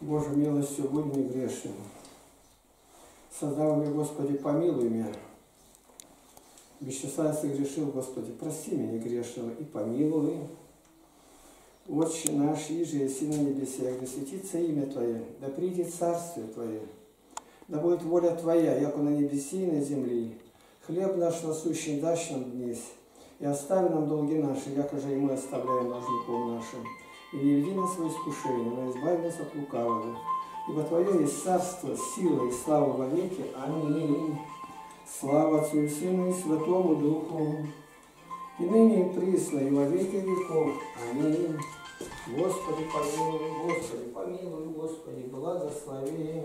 Боже, милостью будь мне грешным. Создал меня, Господи, помилуй меня. Без числа я Господи, прости меня грешного и помилуй. Отче наш, иже еси на небесе, да светится имя Твое, да придет царствие Твое, да будет воля Твоя, яко на небеси и на земли. Хлеб наш насущный дашь нам днесь, и остави нам долги наши, яко же и мы оставляем должником нашим. И не веди нас в искушение, но избави нас от лукавого. Ибо Твое есть царство, сила и слава во веки. Аминь. Слава Отцу и Сыну и Святому Духу, и ныне и присно, и во веки веков. Аминь. Господи, помилуй, Господи, помилуй, Господи, благослови.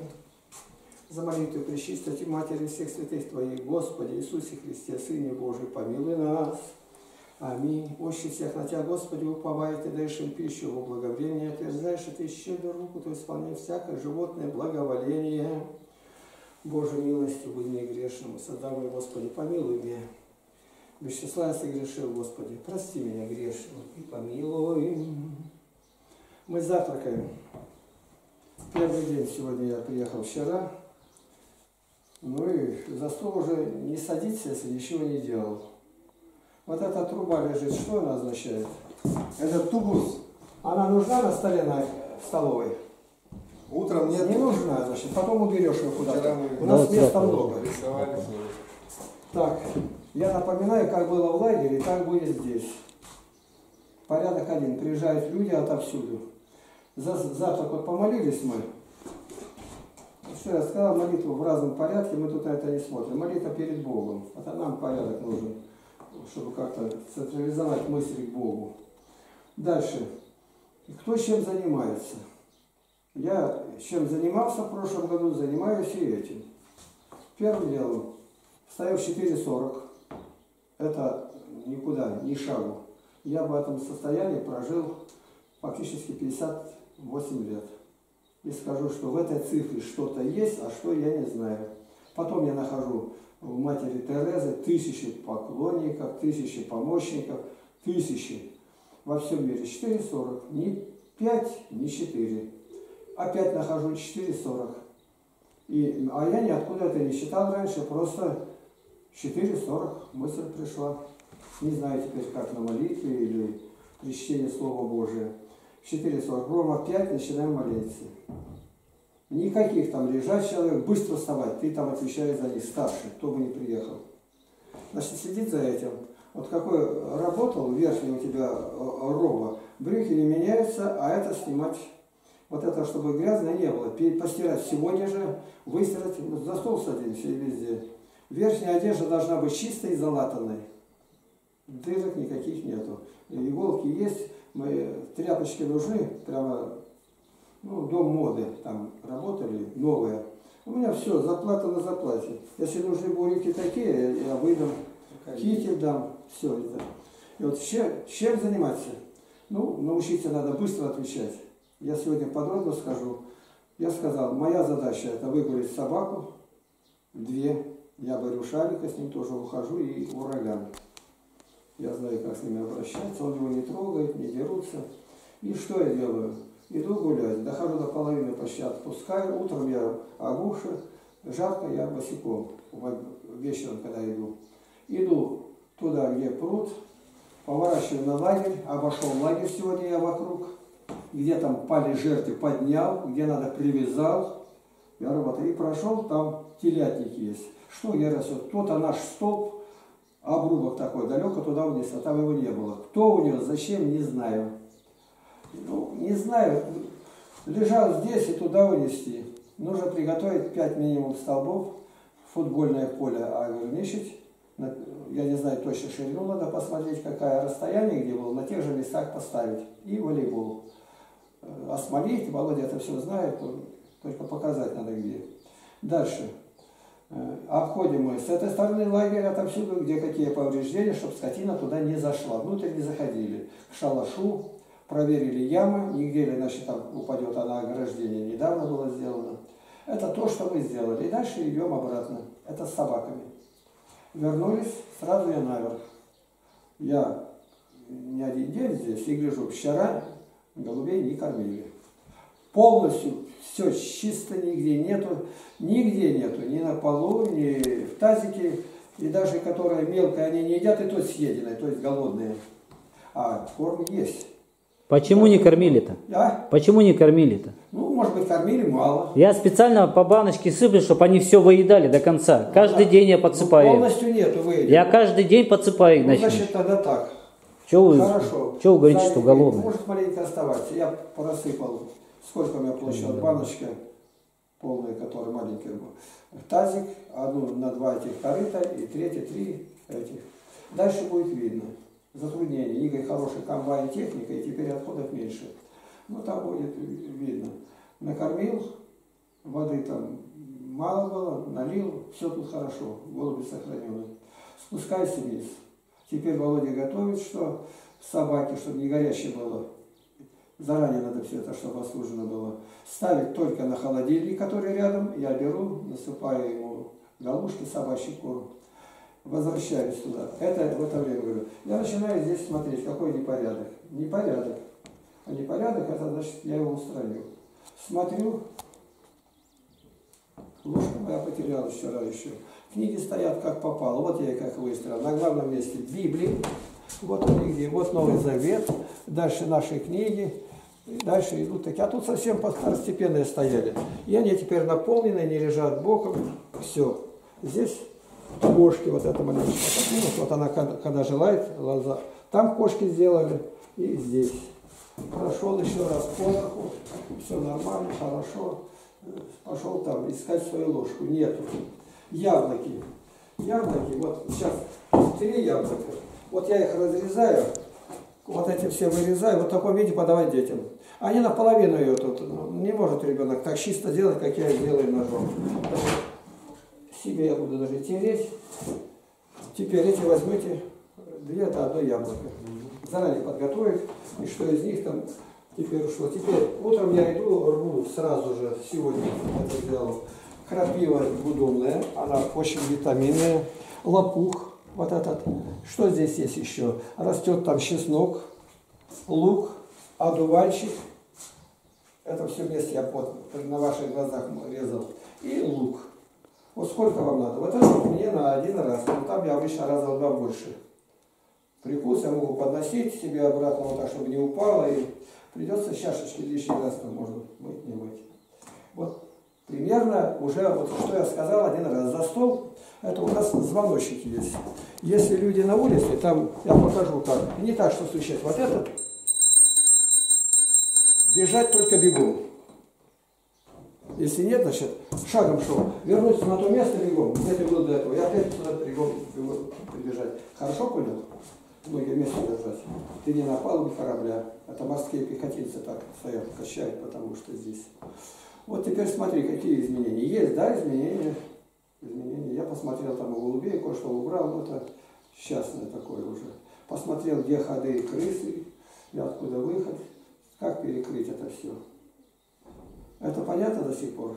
За молитву Пречистоти Матери всех святых Твоих, Господи Иисусе Христе, Сыне Божий, помилуй нас. Аминь. Ощи всех на Господи, уповай, Ты даешь им пищу во благовремение, отверзаешь, и Ты щедро руку, то исполняй всякое животное благоволение. Боже, милостью будь мне грешному, создавай, Господи, помилуй меня. Без числа согрешил, Господи, прости меня грешного и помилуй. Мы завтракаем. Первый день сегодня я приехал вчера. Ну и за стол уже не садиться, если ничего не делал. Вот эта труба лежит, что она означает? Это тубус. Она нужна на столе на столовой? Утром нет. Не нужна, значит, потом уберешь ее куда-то. У нас Да, места много. Так, я напоминаю, как было в лагере, так будет здесь. Порядок один. Приезжают люди отовсюду. За завтрак вот помолились мы. Что я сказал, молитву в разном порядке, мы тут на это не смотрим. Молитва перед Богом. Это нам порядок нужен, чтобы как-то централизовать мысли к Богу. Дальше. Кто чем занимается? Я чем занимался в прошлом году, занимаюсь и этим. Первым делом Встаю в 4.40. Это никуда, ни шагу. Я в этом состоянии прожил фактически 58 лет. И скажу, что в этой цифре что-то есть, а что я не знаю. Потом я нахожу в матери Терезы тысячи поклонников, тысячи помощников, тысячи во всем мире. 4.40. Ни 5, ни 4. Опять нахожу 4.40. И, а я ниоткуда это не считал раньше, просто 4.40 мысль пришла. Не знаю теперь, как на молитве или при чтении Слова Божия. 4.40. Ровно в 5 начинаем молиться. Никаких там лежать человек, быстро вставать. Ты там отвечаешь за них, старший, кто бы не приехал. Значит, следить за этим. Вот какой работал верхний у тебя роба, брюки не меняются, а это снимать. Вот это, чтобы грязно не было. Постирать сегодня же, выстирать, за стол садимся везде. Верхняя одежда должна быть чистой и залатанной. Дырок никаких нету. Иголки есть, мы, тряпочки нужны, прямо, ну, дом моды, там работали, новые. У меня все, заплата на заплате. Если нужны бурики такие, я выдам, китель дам, все это. И вот чем, чем заниматься? Ну, научиться надо быстро отвечать. Я сегодня подробно скажу. Я сказал, моя задача это выгулить собаку, две, я говорю шарика, с ним тоже ухожу и ураган. Я знаю, как с ними обращаться, он его не трогает, не дерутся. И что я делаю? Иду гулять, дохожу до половины почти отпускаю, утром я обувши, жарко, я босиком, вечером, когда иду. Иду туда, где пруд, поворачиваю на лагерь, обошел лагерь сегодня я вокруг, где там пали жертвы, поднял, где надо привязал, я работаю. И прошел, там телятники есть. Что я растет? Кто-то наш столб, обрубок такой, далеко туда вниз, а там его не было. Кто у него, зачем, не знаю. Ну, не знаю, лежал здесь и туда унести. Нужно приготовить 5 минимум столбов, футбольное поле оверничать. Я не знаю точно ширину, надо посмотреть, какое расстояние, где было, на тех же местах поставить. И волейбол. Осмолить, Володя это все знает, только показать надо где. Дальше. Обходим мы с этой стороны лагеря, отовсюду, где какие повреждения, чтобы скотина туда не зашла, внутрь не заходили. К шалашу, проверили ямы, нигде ли, значит, там упадет она ограждение, недавно было сделано. Это то, что мы сделали. И дальше идем обратно. Это с собаками. Вернулись, сразу я наверх. Я не один день здесь и гляжу, вчера голубей не кормили. Полностью Все чисто, нигде нету, нигде нету, ни на полу, ни в тазике, и даже которые мелкие, они не едят, и то съеденные, то есть голодные. А корм есть. Почему не кормили-то? А? Почему не кормили-то? Ну, может быть, кормили мало. Я специально по баночке сыплю, чтобы они все выедали до конца. Каждый день я Ну, подсыпаю. им. полностью нету, вы. Я каждый день подсыпаю их Ну, значит, тогда так. Чего вы, Хорошо. чего вы говорите, Сами что голодные? Может маленько оставаться. Я просыпал, сколько у меня получилось, баночка полная, которая маленькая была. Тазик, одну на два этих корыта и третье три этих. Дальше будет видно. Затруднение. Игорь хороший комбайн техника, и теперь отходов меньше. Ну, там будет видно. Накормил, воды там мало было, налил, все тут хорошо, голуби сохранены. Спускайся вниз. Теперь Володя готовит, что собаки, чтобы не горячее было. Заранее надо все это, чтобы ослужено было. Ставить только на холодильник, который рядом. Я беру, насыпаю ему галушки, собачий корм. Возвращаюсь туда. Это в это время говорю. Я начинаю здесь смотреть, какой непорядок. Непорядок. А непорядок, это значит, я его устраню. Смотрю, ложка моя потерялась вчера еще. Книги стоят как попало. Вот я и как выстроил. На главном месте Библии. Вот они где. Вот Новый Завет. Дальше наши книги. Дальше идут такие. А тут совсем второстепенные стояли. И они теперь наполнены, они лежат боком. Все. Здесь кошки, вот эта маленькая. Вот она, когда, желает, глаза. Там кошки сделали. И здесь. Прошел еще раз поверху. Все нормально, хорошо. Пошел там искать свою ложку. Нету. Яблоки. Яблоки, вот сейчас три яблока. Вот я их разрезаю, вот эти все вырезаю, вот в таком виде подавать детям. Они наполовину ее тут, ну, не может ребенок так чисто делать, как я делаю ножом. Себе я буду даже тереть. Теперь эти возьмете, две это одно яблоко. Заранее подготовить, и что из них там теперь ушло. Теперь утром я иду, рву сразу же, сегодня это сделал. Крапива гудумная, она очень витаминная. Лопух, вот этот. Что здесь есть еще? Растет там чеснок, лук, одуванчик. Это все вместе я под, на ваших глазах резал. И лук. Вот сколько вам надо? Вот это мне на один раз. Но там я обычно раза в два больше. Прикус я могу подносить себе обратно вот так, чтобы не упало. И придется чашечки лишний раз там можно мыть, не мыть. Вот примерно уже, вот что я сказал один раз, за стол, это у нас звоночек есть. Если люди на улице, там я покажу как. Не так, что стучать. Вот этот. Бежать только бегом. Если нет, значит, шагом шел. Вернуться на то место бегом, где ты был до этого. И опять туда бегом, прибежать. Хорошо понял? Ноги вместе держать. Ты не на палубе корабля. Это морские пехотинцы так стоят, качают, потому что здесь. Вот теперь смотри, какие изменения. Есть, да, изменения? Изменения. Я посмотрел там у голубей, кое-что убрал, но это счастное такое уже. Посмотрел, где ходы и крысы, и откуда выход, как перекрыть это все. Это понятно до сих пор?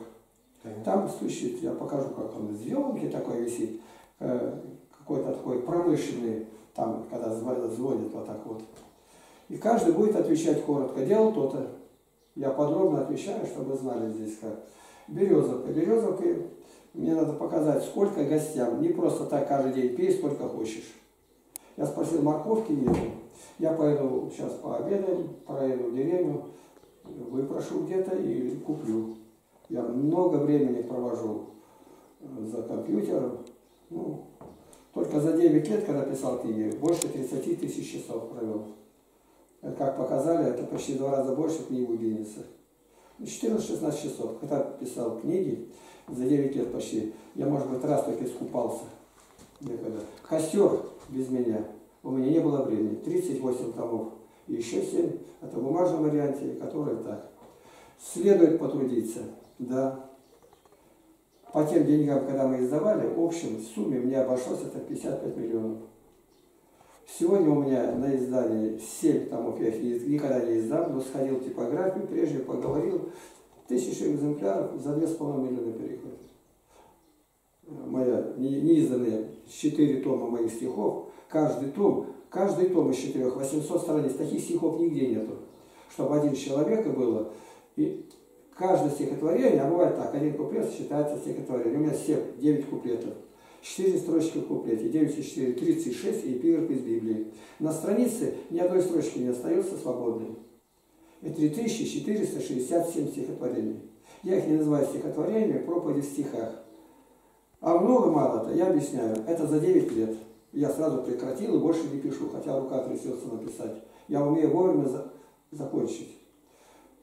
Там стучит, я покажу, как он из елки такой висит, э, какой-то такой промышленный, там, когда звонят вот так вот. И каждый будет отвечать коротко. Делал то-то. Я подробно отвечаю, чтобы знали здесь как. Березовка. Березовкой мне надо показать, сколько гостям. Не просто так каждый день пей, сколько хочешь. Я спросил, морковки нет. Я поеду сейчас пообедаем, проеду в деревню, выпрошу где-то и куплю. Я много времени провожу за компьютером. Ну, только за 9 лет, когда писал книги, больше 30 тысяч часов провел. Как показали, это почти два раза больше книг у Гиннеса. 14-16 часов. Когда писал книги, за 9 лет почти, я, может быть, раз только искупался. Некогда. Костер без меня. У меня не было времени. 38 томов. Еще 7. Это в бумажном варианте, который так. Следует потрудиться. Да. По тем деньгам, когда мы издавали, в общем сумме мне обошлось это 55 миллионов. Сегодня у меня на издании 7 томов, я их никогда не издам, но сходил в типографию, прежде поговорил, тысячу экземпляров за 2,5 миллиона переходит. Моя неизданные 4 тома моих стихов, каждый том, каждый том из четырех, 800 страниц, таких стихов нигде нету. Чтобы один человека было, и каждое стихотворение, а бывает так, один куплет считается стихотворением. У меня все 9 куплетов. 4 строчки в куплете, 9 и 4, 36 и эпиграф из Библии. На странице ни одной строчки не остается свободной. И 3467 стихотворений. Я их не называю стихотворениями, проповеди в стихах. А много мало-то, я объясняю, это за 9 лет. Я сразу прекратил и больше не пишу, хотя рука трясется написать. Я умею вовремя за, закончить.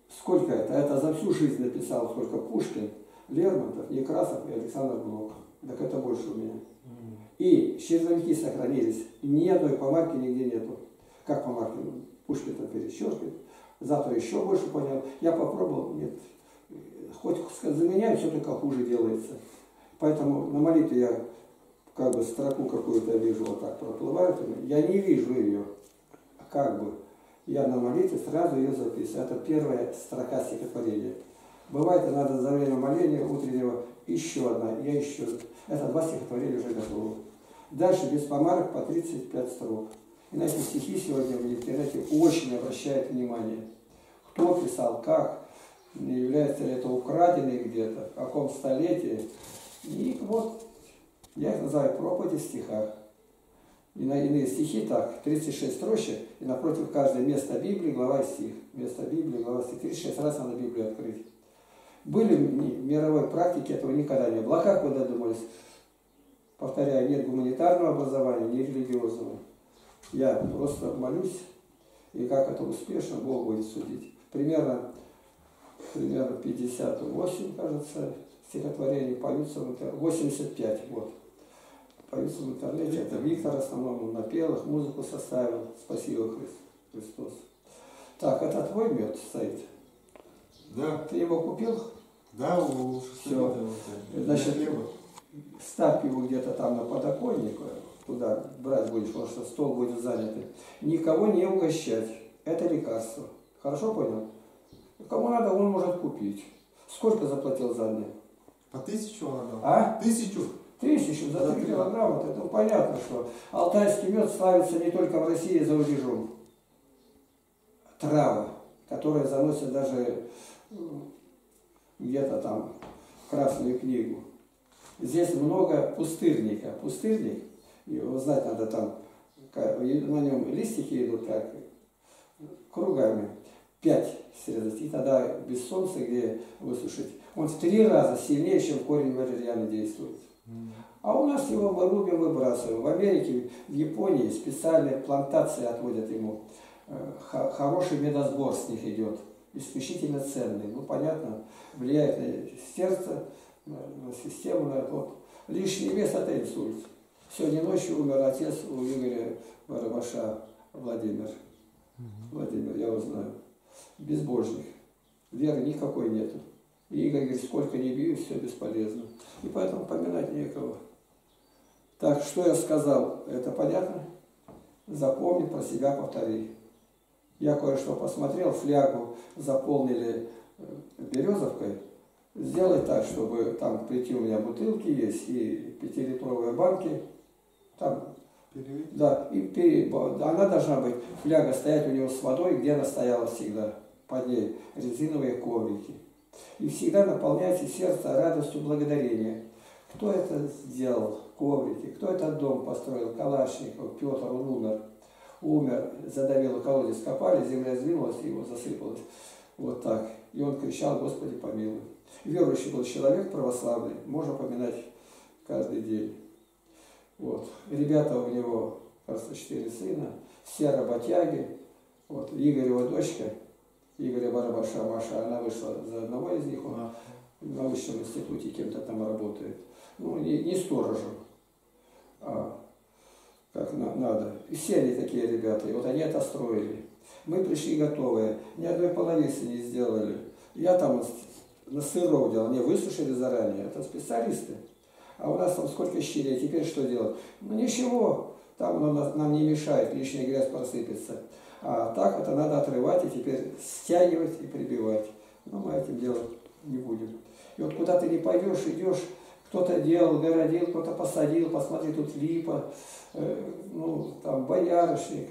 Сколько это? Это за всю жизнь написал, сколько Пушкин, Лермонтов, Некрасов и Александр Блок. Так это больше у меня. И черновики сохранились. Ни одной помарки нигде нету. Как помарки? Пушкин там перечеркивает. Завтра еще больше понял. Я попробовал, нет. Хоть заменяю, все только хуже делается. Поэтому на молитве я как бы строку какую-то вижу, вот так проплывает. Я не вижу ее. Как бы. Я на молитве сразу ее записываю. Это первая строка стихотворения. Бывает, надо за время моления утреннего еще одна, я еще. Это два стихотворения уже готовы. Дальше без помарок по 35 строк. И на стихи сегодня в интернете очень обращает внимание. Кто писал, как, не является ли это украденный где-то, в каком столетии. И вот я их называю проповеди стихах. И на иные стихи так, 36 строчек, и напротив каждое место Библии, глава стих. Место Библии, глава стих. 36 раз надо Библию открыть. Были в мировой практике, этого никогда не было. А как вы додумались? Повторяю, нет гуманитарного образования, ни религиозного. Я просто молюсь, и как это успешно, Бог будет судить. Примерно, примерно 58, кажется, стихотворений поются в интернете. 85, вот. Поются в интернете. Это Виктор основном напел их, музыку составил. Спасибо, Христос. Так, это твой мед стоит? Да. Ты его купил? Да, у Все. Значит, ставь его где-то там на подоконник, куда брать будешь, потому что стол будет занят. Никого не угощать. Это лекарство. Хорошо понял? Кому надо, он может купить. Сколько заплатил за день? По тысячу отдал. А? Тысячу. Тысячу за три килограмма. Это понятно, что алтайский мед славится не только в России, а за рубежом. Трава, которая заносит даже где-то там Красную книгу. Здесь много пустырника. Пустырник, его знать надо там, на нем листики идут как кругами. Пять срезать. И тогда без солнца, где высушить. Он в три раза сильнее, чем корень валерьяны действует. А у нас его мы рубим, выбрасываем. В Америке, в Японии специальные плантации отводят ему. Э, хороший медосбор с них идет исключительно ценный. Ну, понятно, влияет на сердце, на, систему, на вот. Лишний вес – это инсульт. Сегодня ночью умер отец у Игоря Барабаша Владимир. Владимир, я его знаю. Безбожник. Веры никакой нету. И Игорь говорит, сколько не бью, все бесполезно. И поэтому поминать некого. Так, что я сказал? Это понятно? Запомни, про себя повтори. Я кое-что посмотрел, флягу заполнили э, березовкой. Сделай так, чтобы там прийти у меня бутылки есть и пятилитровые банки. Там, да, и пере, она должна быть, фляга стоять у него с водой, где она стояла всегда, под ней резиновые коврики. И всегда наполняйте сердце радостью благодарения. Кто это сделал, коврики, кто этот дом построил, Калашников, Петр, он умер умер, задавило колодец, копали, земля сдвинулась и его засыпалась. Вот так. И он кричал, Господи, помилуй. Верующий был человек православный, можно поминать каждый день. Вот. Ребята у него, кажется, четыре сына, все работяги. Вот. Игорева дочка, Игоря Барабаша Маша, она вышла за одного из них, он в научном институте кем-то там работает. Ну, не, не сторожем, а как надо. И все они такие ребята, и вот они это строили. Мы пришли готовые, ни одной половицы не сделали. Я там на сырок делал, не высушили заранее, это специалисты. А у нас там сколько щелей, теперь что делать? Ну ничего, там оно нам не мешает, лишняя грязь просыпется. А так это надо отрывать и теперь стягивать и прибивать. Но мы этим делать не будем. И вот куда ты не пойдешь, идешь, кто-то делал, городил, кто-то посадил, посмотри, тут липа, э, ну, там, боярышник,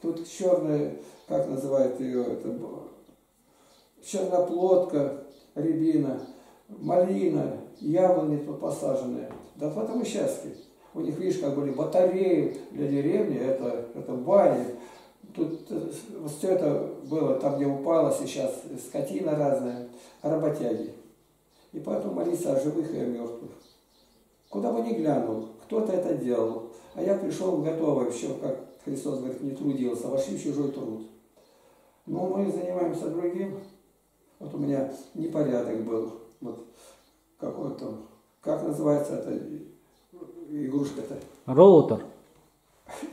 тут черная, как называют ее, это, черноплодка, рябина, малина, яблони тут посаженные. Да потому счастье. У них, видишь, как были батареи для деревни, это, это бани. Тут э, вот все это было там, где упало сейчас, скотина разная, работяги. И поэтому молиться о живых и о мертвых. Куда бы ни глянул, кто-то это делал. А я пришел готовый, все, как Христос говорит, не трудился, вошли в чужой труд. Но мы занимаемся другим. Вот у меня непорядок был. Вот какой-то, как называется эта игрушка-то? Роутер.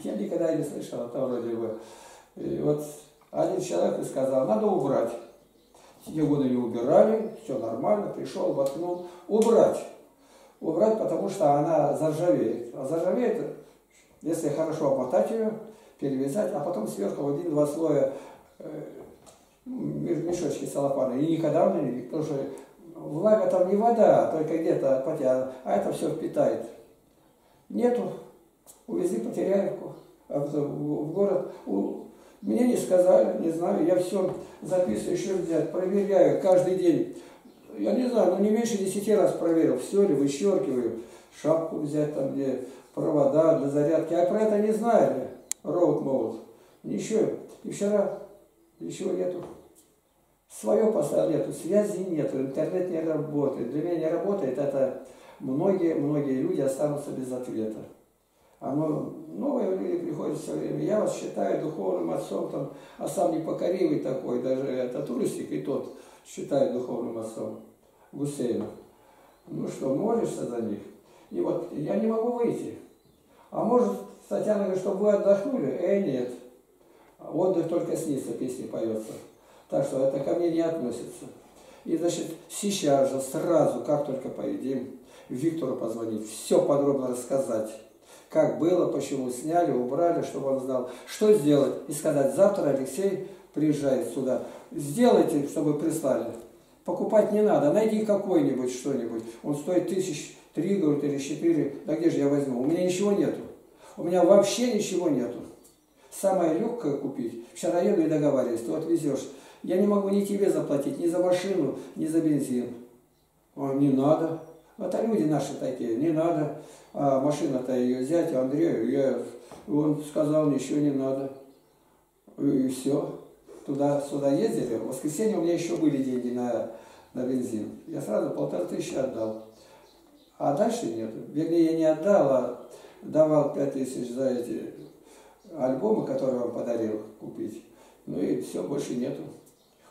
Я никогда не слышал, это вроде бы. И вот один человек и сказал, надо убрать. Те годы не убирали, все нормально, пришел, воткнул. Убрать. Убрать, потому что она заржавеет. А заржавеет, если хорошо обмотать ее, перевязать, а потом сверху один-два слоя э, мешочки целлофана. И никогда она не потому что влага там не вода, только где-то а это все впитает. Нету, увезли Потеряевку в город. Мне не сказали, не знаю, я все записываю, еще взять, проверяю каждый день. Я не знаю, ну не меньше десяти раз проверил, все ли, вычеркиваю, шапку взять там, где провода для зарядки. А про это не знали, роут молот. Ничего. И вчера ничего нету. Свое поставил нету, связи нету, интернет не работает. Для меня не работает, это многие, многие люди останутся без ответа. Оно, новые люди приходят все время. Я вас считаю духовным отцом, там, а сам непокоривый такой, даже этот Русик и тот считает духовным отцом Гусейна. Ну что, молишься за них? И вот я не могу выйти. А может, Татьяна говорит, чтобы вы отдохнули? Э, нет. Отдых только снится, песни поется. Так что это ко мне не относится. И, значит, сейчас же, сразу, как только поедим, Виктору позвонить, все подробно рассказать. Как было, почему сняли, убрали, чтобы он знал, что сделать. И сказать, завтра Алексей приезжает сюда. Сделайте, чтобы прислали. Покупать не надо, найди какой-нибудь что-нибудь. Он стоит тысяч три, говорит, или четыре. Да где же я возьму? У меня ничего нету. У меня вообще ничего нету. Самое легкое купить. Вчера еду и договариваюсь, ты отвезешь. Я не могу ни тебе заплатить, ни за машину, ни за бензин. Он, не надо. Это люди наши такие, не надо. А машина-то ее взять, Андрею, я, он сказал, ничего не надо. И все. Туда-сюда ездили. В воскресенье у меня еще были деньги на, на бензин. Я сразу полторы тысячи отдал. А дальше нет. Вернее, я не отдал, а давал пять тысяч за эти альбомы, которые он подарил купить. Ну и все, больше нету.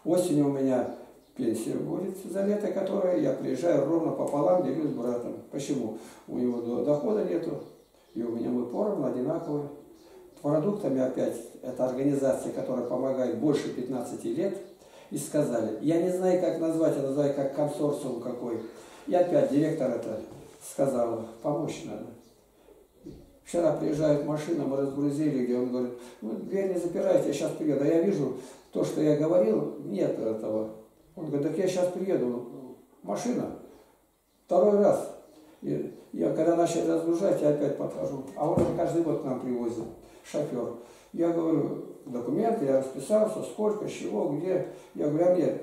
Осенью у меня пенсия будет за лето, которое я приезжаю ровно пополам, делюсь с братом. Почему? У него дохода нету, и у меня мы поровну одинаковые. Продуктами опять, это организация, которая помогает больше 15 лет, и сказали, я не знаю, как назвать, я называю как консорциум какой. И опять директор это сказал, помочь надо. Вчера приезжает машина, мы разгрузили, где он говорит, ну, дверь не запирайте, я сейчас приеду. А я вижу, то, что я говорил, нет этого. Он говорит, так я сейчас приеду. Машина. Второй раз. И я когда начал разгружать, я опять подхожу. А он каждый год к нам привозит, шофер. Я говорю, документы, я расписался, сколько, чего, где. Я говорю, а мне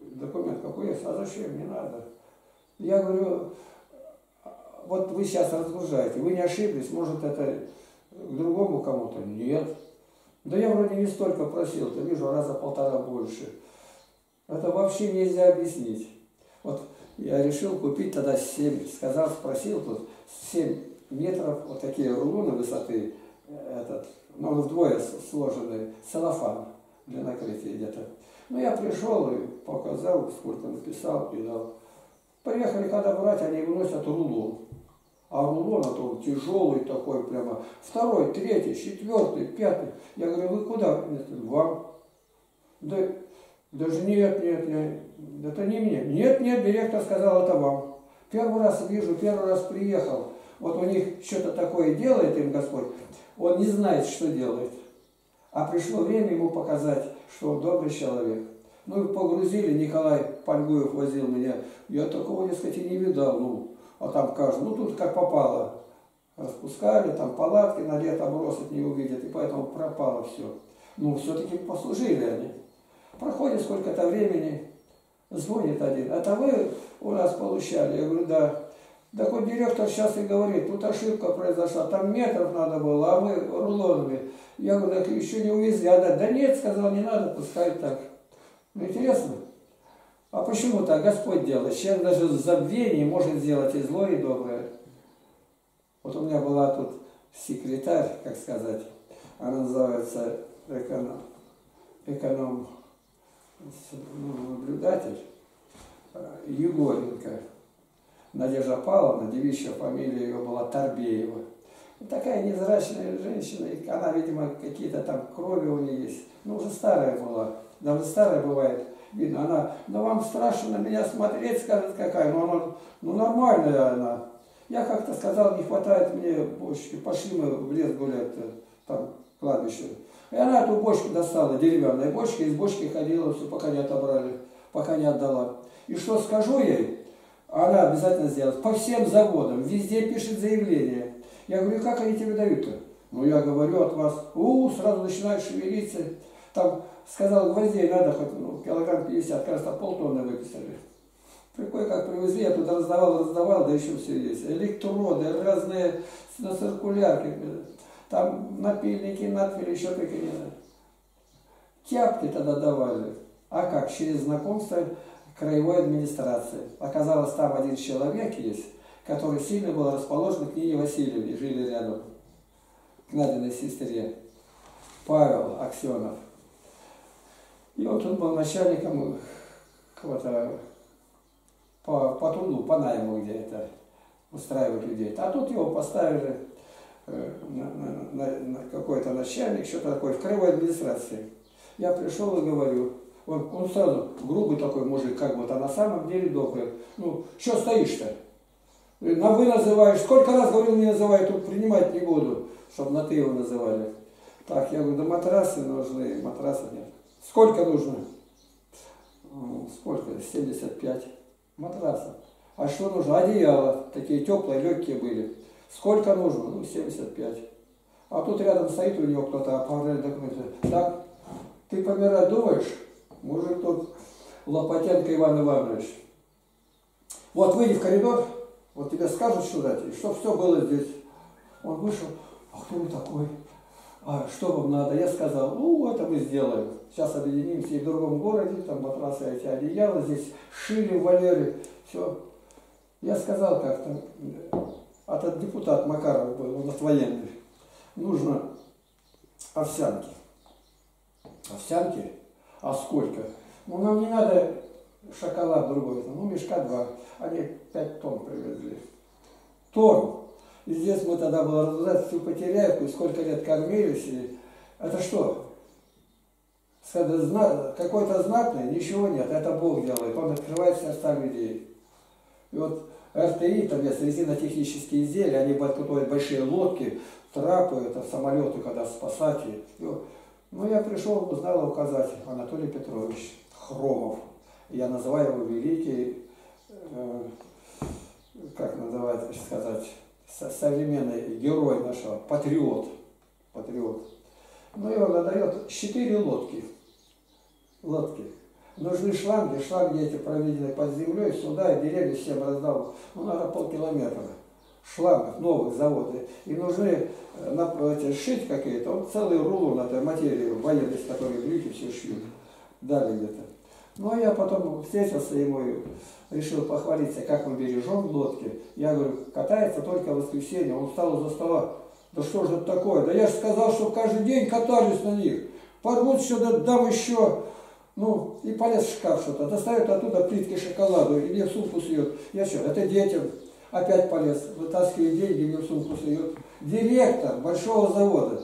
документ какой есть? А зачем? Не надо. Я говорю, вот вы сейчас разгружаете, вы не ошиблись, может это к другому кому-то? Нет. Да я вроде не столько просил, то вижу раза полтора больше. Это вообще нельзя объяснить. Вот я решил купить тогда 7, сказал, спросил тут, 7 метров, вот такие рулоны высоты, этот, ну, он вдвое сложенный, целлофан для накрытия где-то. Ну, я пришел и показал, сколько написал и дал. Приехали, когда брать, они выносят рулон. А рулон это он тяжелый такой прямо. Второй, третий, четвертый, пятый. Я говорю, вы куда? Нет, вам. Да, даже нет, нет, нет, это не мне. Нет, нет, директор сказал, это вам. Первый раз вижу, первый раз приехал. Вот у них что-то такое делает им Господь. Он не знает, что делает. А пришло время ему показать, что он добрый человек. Ну и погрузили, Николай Пальгуев возил меня. Я такого, дескать, и не видал. Ну, а там каждый, ну тут как попало. Распускали, там палатки на лето бросить не увидят, и поэтому пропало все. Ну, все-таки послужили они. Проходит сколько-то времени, Звонит один. Это вы у нас получали? Я говорю, да. Так вот директор сейчас и говорит, тут ошибка произошла, там метров надо было, а мы рулонами. Я говорю, так еще не увезли. А да, да нет, сказал, не надо, пускай так. Ну интересно. А почему так Господь делает? Человек даже в забвении может сделать и злое, и доброе. Вот у меня была тут секретарь, как сказать, она называется эконом, эконом ну, наблюдатель э, Егоренко. Надежда Павловна, девичья фамилия ее была Торбеева. Такая незрачная женщина, и она, видимо, какие-то там крови у нее есть. Ну, уже старая была, даже старая бывает. Видно, она, ну вам страшно на меня смотреть, скажет какая, ну она, ну нормальная она. Я как-то сказал, не хватает мне бочки, пошли мы в лес гулять, э, там, кладбище. И она эту бочку достала, деревянная бочка, из бочки ходила, все, пока не отобрали, пока не отдала. И что скажу ей, она обязательно сделает. По всем заводам, везде пишет заявление. Я говорю, как они тебе дают-то? Ну, я говорю от вас, у, сразу начинают шевелиться. Там сказал, гвоздей надо хоть ну, килограмм 50, кажется, полтонны выписали. Прикольно, как привезли, я тут раздавал, раздавал, да еще все есть. Электроды, разные на циркулярке, там напильники, надпили, еще знаю. Тяпки тогда давали. А как? Через знакомство краевой администрации. Оказалось, там один человек есть, который сильно был расположен к Нине Васильевне, жили рядом, к Надиной сестре. Павел Аксенов. И вот он был начальником какого-то по, по труду, по найму где это устраивать людей. А тут его поставили на, на, на, на какой-то начальник, что-то такое, в краевой администрации. Я пришел и говорю, он, он сразу грубый такой мужик, как вот, а на самом деле добрый. Ну, что стоишь-то? На вы называешь. Сколько раз говорил, не называй, тут принимать не буду, чтобы на ты его называли. Так, я говорю, да матрасы нужны, матрасов нет. Сколько нужно? Сколько? 75 матрасов. А что нужно? Одеяло. Такие теплые, легкие были. Сколько нужно? Ну, 75. А тут рядом стоит у него кто-то, оформляет документы. Так, ты помирать думаешь? Мужик тут Лопатенко Иван Иванович. Вот выйди в коридор, вот тебе скажут, что дать, и что все было здесь. Он вышел, а кто вы такой? А что вам надо? Я сказал, ну, это мы сделаем. Сейчас объединимся и в другом городе, там матрасы эти одеяла, здесь шили, валеры, все. Я сказал как-то, а этот депутат Макаров был, он от нужно овсянки. Овсянки? А сколько? Ну, нам не надо шоколад другой, ну, мешка два. Они пять тонн привезли. Тонн. И здесь мы тогда было разузнать всю потеряевку, сколько лет кормились. И... Это что? Какой-то знатный, ничего нет, это Бог делает, он открывает сердца людей. И вот РТИ, есть резинотехнические изделия, они подготовят большие лодки, трапы, это самолеты, когда спасать. Ну, я пришел, узнал указатель Анатолий Петрович Хромов. Я называю его великий, э, как называть, сказать, современный герой нашего, патриот. Патриот. Ну и он отдает четыре лодки. Лодки. Нужны шланги, шланги эти проведены под землей, сюда, и деревья всем раздал. Ну, надо полкилометра шлангов, новых заводы. И нужны э, на, эти, шить какие-то, вот целый рулон этой материи военной, с которой брюки все шьют. Дали где-то. Ну, а я потом встретился ему и решил похвалиться, как мы бережем лодки. Я говорю, катается только в воскресенье. Он встал из-за стола. Да что же это такое? Да я же сказал, что каждый день катались на них. Порвут сюда, дам еще. Ну, и полез в шкаф что-то. Достает оттуда плитки шоколаду и мне в сумку сует. Я что, это детям. Опять полез, вытаскивает деньги, мне в сумку сует. Директор большого завода.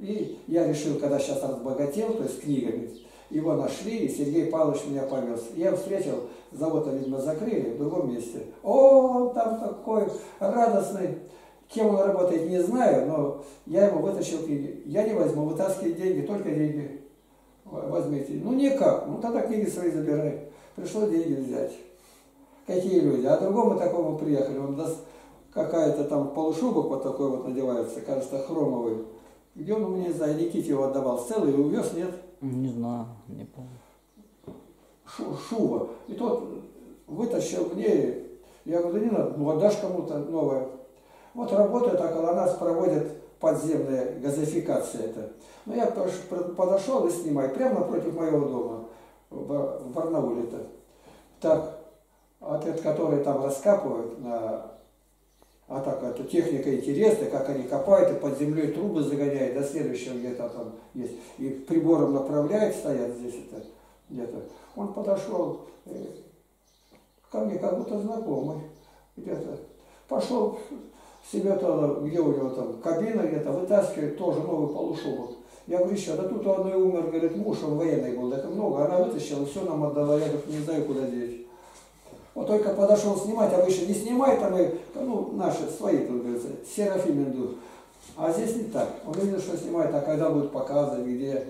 И я решил, когда сейчас разбогател, то есть книгами, его нашли, и Сергей Павлович меня повез. Я встретил, завод, видимо, закрыли в другом месте. О, он там такой радостный. Кем он работает, не знаю, но я ему вытащил книги. Я не возьму, вытаскивай деньги, только деньги возьмите. Ну никак, ну тогда книги свои забирай. Пришло деньги взять. Какие люди? А другому такому приехали, он даст какая-то там полушубок вот такой вот надевается, кажется, хромовый. Где он не знаю, Никите его отдавал, целый увез, нет? Не знаю, не помню. шу- шуба. И тот вытащил мне, я говорю, да не надо, ну отдашь кому-то новое. Вот работает около нас, проводят подземная газификация это. Но я пош- пр- подошел и снимаю, прямо напротив моего дома, в Бар- в Барнауле-то. Так, ответ, который там раскапывают на а так, это техника интересная, как они копают и под землей трубы загоняют, до следующего где-то там есть. И прибором направляют, стоят здесь это где-то. Он подошел э, ко мне как будто знакомый. Где-то пошел себе то, где у него там кабина где-то, вытаскивает тоже новый полушубок. Я говорю, еще, да тут у одной умер, говорит, муж, он военный был, так много. Она вытащила, все нам отдала, я говорю, не знаю, куда деть. Вот только подошел снимать, обычно не снимает, там и, ну, наши, свои, тут говорится, Серафимин дух. А здесь не так. Он видел, что снимает, а когда будут показывать, где.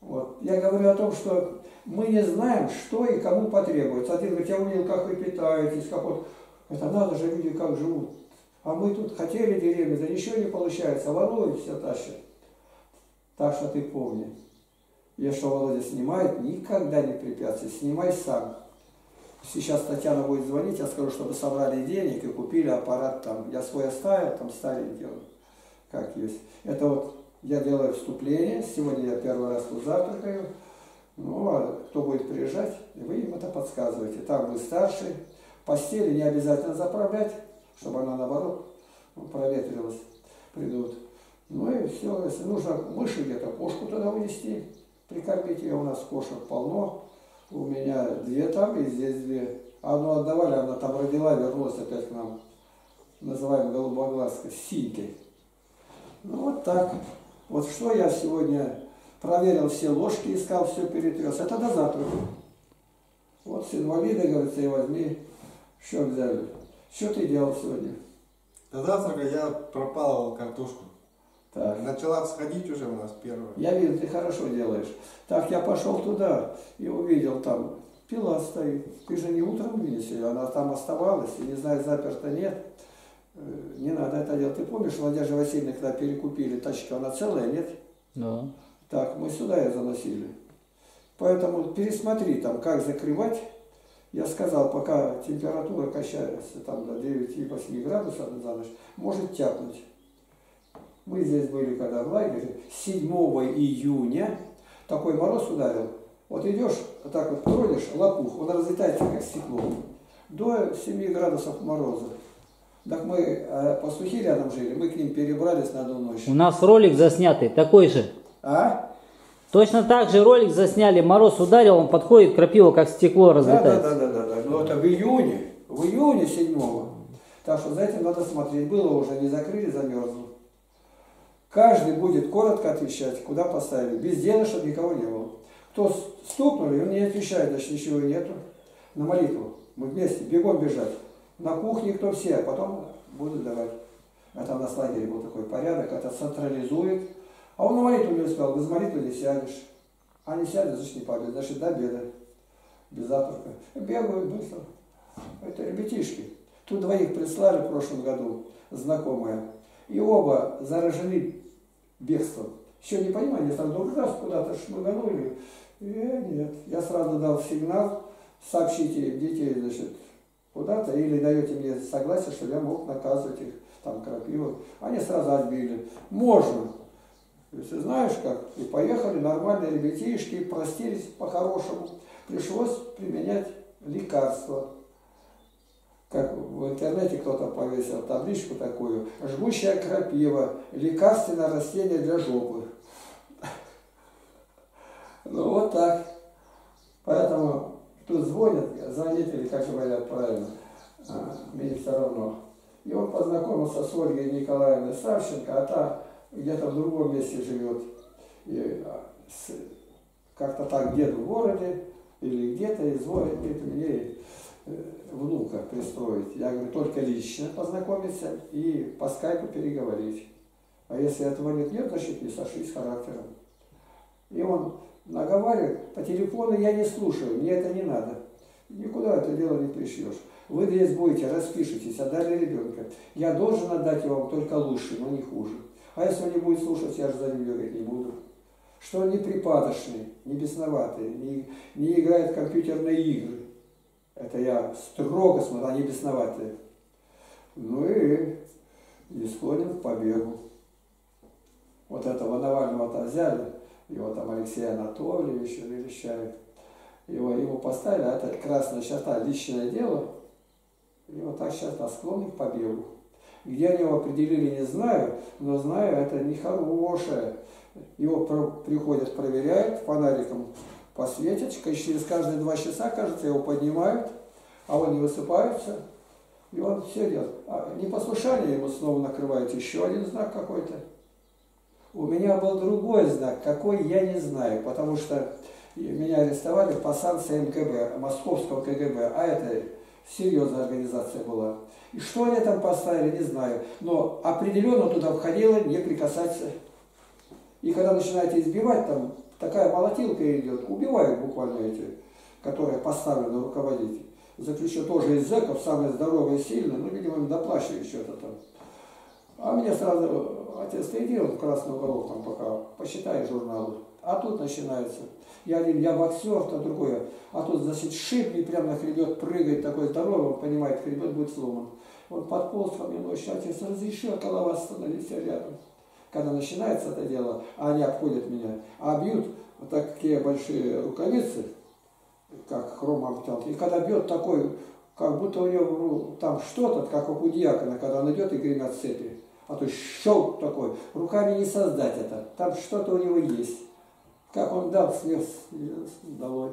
Вот. Я говорю о том, что мы не знаем, что и кому потребуется. Один говорит, я увидел, как вы питаетесь, как вот, это надо же, люди как живут. А мы тут хотели деревья, да ничего не получается, воруют, все тащат. Так что ты помни, если Володя снимает, никогда не препятствуй, снимай сам. Сейчас Татьяна будет звонить, я скажу, чтобы собрали денег и купили аппарат там. Я свой оставил, там старый делаю, как есть. Это вот я делаю вступление, сегодня я первый раз тут завтракаю. Ну, а кто будет приезжать, вы им это подсказываете. Там вы старший, постели не обязательно заправлять, чтобы она наоборот проветрилась, придут. Ну и все, если нужно мыши где-то, кошку туда унести, прикормить ее, у нас кошек полно. У меня две там и здесь две. Одну отдавали, она там родила, вернулась опять к нам. Называем голубоглазкой, синькой. Ну вот так. Вот что я сегодня проверил все ложки, искал, все перетряс. Это до завтра. Вот с инвалида, говорится, и возьми. Что взяли? Что ты делал сегодня? До завтрака я пропалывал картошку. Так. Начала всходить уже у нас первая. Я вижу, ты хорошо делаешь. Так, я пошел туда и увидел там, пила стоит. Ты же не утром вынес ее, она там оставалась, и не знаю, заперта нет. Э, Не надо это делать. Ты помнишь, Надежда Васильевна, когда перекупили тачку, она целая, нет? Да. Так, мы сюда ее заносили. Поэтому пересмотри там, как закрывать. Я сказал, пока температура качается там до 9-8 градусов за ночь, может тяпнуть. Мы здесь были, когда в лагере, 7 июня такой мороз ударил. Вот идешь, вот так вот тронешь лопух, он разлетается как стекло. До 7 градусов мороза. Так мы, э, пастухи рядом жили, мы к ним перебрались на одну ночь. У нас ролик заснятый, такой же. А? Точно так же ролик засняли, мороз ударил, он подходит, крапива как стекло Да, да, разлетается. да, да, да, да. Но это в июне, в июне седьмого. Так что за этим надо смотреть. Было уже, не закрыли, замерзло. Каждый будет коротко отвечать, куда поставили. Без дела, чтобы никого не было. Кто стукнули, он не отвечает, значит ничего нету. На молитву. Мы вместе, бегом бежать. На кухне кто все, а потом будут давать. У нас в лагере был такой порядок, это централизует. А он на молитву не успел, без молитвы не сядешь. А не сядешь, значит не победа, значит до обеда. Без завтрака. Бегают быстро. Это ребятишки. Тут двоих прислали в прошлом году, знакомые. И оба заражены бегством. Еще не понимаю, они там другой раз куда-то шмыганули. Э, нет. Я сразу дал сигнал, сообщите детей, значит, куда-то, или даете мне согласие, чтобы я мог наказывать их, там, крапиву. Они сразу отбили. Можно. Если знаешь как, и поехали нормальные ребятишки, простились по-хорошему. Пришлось применять лекарства. Как в интернете кто-то повесил табличку такую. Жгущая крапива. Лекарственное растение для жопы. Ну вот так. Поэтому тут звонят, звонит или как говорят правильно, а, мне все равно. И он познакомился с Ольгой Николаевной Савченко, а та где-то в другом месте живет. И а, как-то так дед в городе или где-то и звонит, говорит, мне э, внука пристроить. Я говорю, только лично познакомиться и по скайпу переговорить. А если этого нет, нет, значит не сошлись характером. И он наговаривает, по телефону я не слушаю, мне это не надо. Никуда это дело не пришлешь. Вы здесь будете, распишитесь, отдали ребенка. Я должен отдать вам только лучше, но не хуже. А если он не будет слушать, я же за ним бегать не буду. что он не припадочный, не бесноватый, не, не играет в компьютерные игры. Это я строго смотрю, они бесноватые. Ну и не склонен к побегу. Вот этого Навального-то взяли, его там Алексей Анатольевич величает. Его, его поставили, а это красная черта, личное дело. И вот так сейчас склонен к побегу. Где они его определили, не знаю, но знаю, это нехорошее. Его приходят, проверяют, фонариком посветят, через каждые два часа, кажется, его поднимают, а он не высыпается, и он все делает. А непослушание ему снова накрывает еще один знак какой-то. У меня был другой знак, какой я не знаю, потому что меня арестовали по санкции МКБ, московского КГБ, а это серьезная организация была. И что они там поставили, не знаю. Но определенно туда входило не прикасаться. И когда начинаете избивать, там такая молотилка идет, убивают буквально эти, которые поставлены руководить. Заключен тоже из зэков, самые здоровые сильные, ну, видимо, им доплачивают что-то там. А мне сразу, отец, ты иди в красный уголок там пока, посчитай журналы. А тут начинается. Я один, я боксер, то другое. А тут, значит, шибни прямо на хребет, прыгает такой здоровый, он понимает, хребет будет сломан. Он подполз ко мне ночью, отец, разреши около вас остановиться рядом. Когда начинается это дело, а они обходят меня, а бьют вот такие большие рукавицы, как хромообтянут. И когда бьет такой, как будто у него ну, там что-то, как у диакона, когда он идет и гремят цепи. А то щелк такой. Руками не создать это. Там что-то у него есть. Как он дал, снес, долой.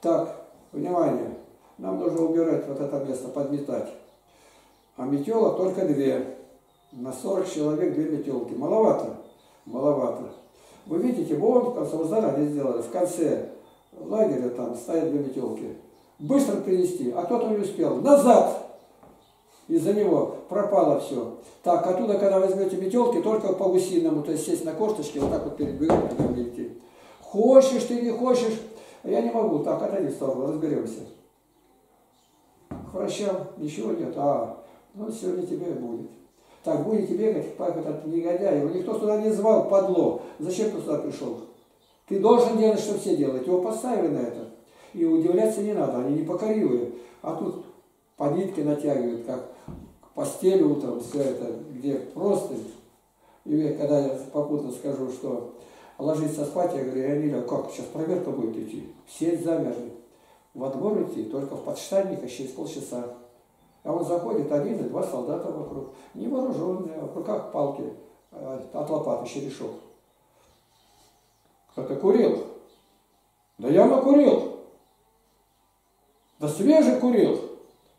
Так, внимание. Нам нужно убирать вот это место, подметать. А метелок только две. На 40 человек две метелки. Маловато? Маловато. Вы видите, вон вот заранее сделали, в конце лагеря там стоят две метелки. Быстро принести, а кто-то не успел. Назад! Из-за него пропало все. Так, оттуда, когда возьмете метелки, только по гусиному, то есть сесть на корточки, вот так вот перед бегом идти. Хочешь ты, не хочешь, я не могу. Так, отойди в сторону, разберемся. К врачам ничего нет. А, ну сегодня тебе будет. Так, будете бегать, как этот негодяй. Его никто сюда не звал, подло. Зачем ты сюда пришел? Ты должен делать, что все делают. Его поставили на это. И удивляться не надо, они непокоривые. А тут по нитке натягивают, как постель утром, все это, где просто. И когда я попутно скажу, что ложиться спать, я говорю, Эмиля, как, сейчас проверка будет идти. Все замерли. В отбор идти, только в подштанниках через полчаса. А он заходит один и два солдата вокруг, невооруженные, в руках палки от лопаты, черешок. Кто-то курил. Да я накурил. Да свежий курил.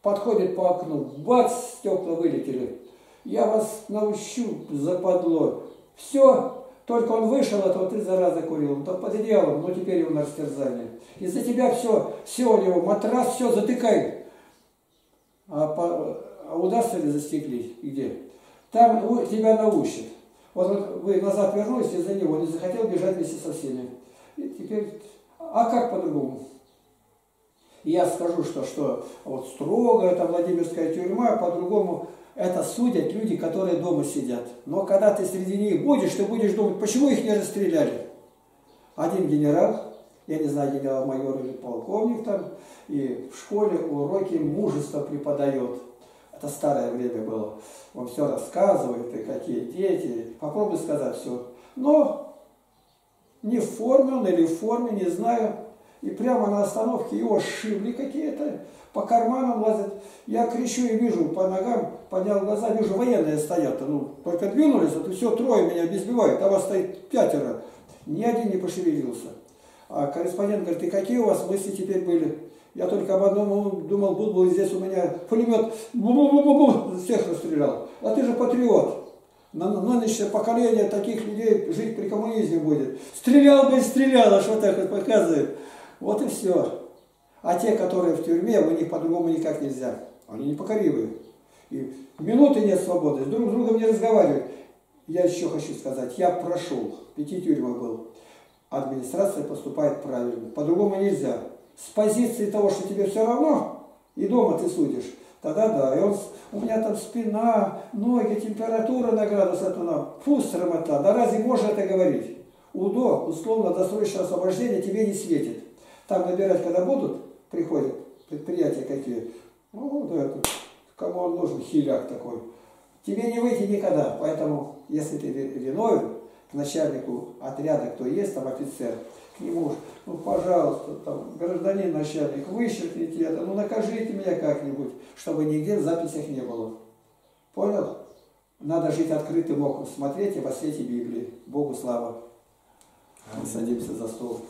Подходит по окну, бац, стекла вылетели. Я вас научу, западло. Все, только он вышел, а то ты, зараза, курил. То под одеялом, но теперь его на растерзание. Из-за тебя все, все у него, матрас, все затыкай. А, по, а удастся ли застеклить? Где? Там у, тебя научат. Вот, вот вы назад вернулись из-за него, не захотел бежать вместе со всеми. И теперь, а как по-другому? Я скажу, что, что вот строго это Владимирская тюрьма, по-другому это судят люди, которые дома сидят. Но когда ты среди них будешь, ты будешь думать, почему их не расстреляли? Один генерал, я не знаю, генерал-майор или полковник там, и в школе уроки мужества преподает. Это старое время было. Он все рассказывает, и какие дети. Попробуй сказать все. Но не в форме он или в форме, не знаю. И прямо на остановке его шибли какие-то, по карманам лазят. Я кричу и вижу по ногам, поднял глаза, вижу, военные стоят. Ну, только двинулись, а то все, трое меня безбивают, а вас стоит пятеро. Ни один не пошевелился. А корреспондент говорит, и какие у вас мысли теперь были? Я только об одном думал, был бы здесь у меня пулемет, бу -бу -бу -бу -бу, всех расстрелял. А ты же патриот. На нынешнее поколение таких людей жить при коммунизме будет. Стрелял бы, стрелял, аж вот так вот показывает. Вот и все. А те, которые в тюрьме, у них по-другому никак нельзя. Они непокоривые. И минуты нет свободы, друг с другом не разговаривают. Я еще хочу сказать, я прошел, в пяти тюрьмах был администрация поступает правильно. По-другому нельзя. С позиции того, что тебе все равно, и дома ты судишь, тогда да. И он, у меня там спина, ноги, температура на градус, это на фу, срамота. Да разве можно это говорить? УДО, условно-досрочное освобождение, тебе не светит. Там набирать, когда будут, приходят предприятия какие, ну, это, кому он нужен, хиляк такой. Тебе не выйти никогда, поэтому, если ты виновен, к начальнику отряда, кто есть, там офицер, к нему, ну, пожалуйста, там, гражданин начальник, вычеркните это, ну, накажите меня как-нибудь, чтобы нигде в записях не было. Понял? Надо жить открытым оком, смотреть во свете Библии. Богу слава. Садимся за стол.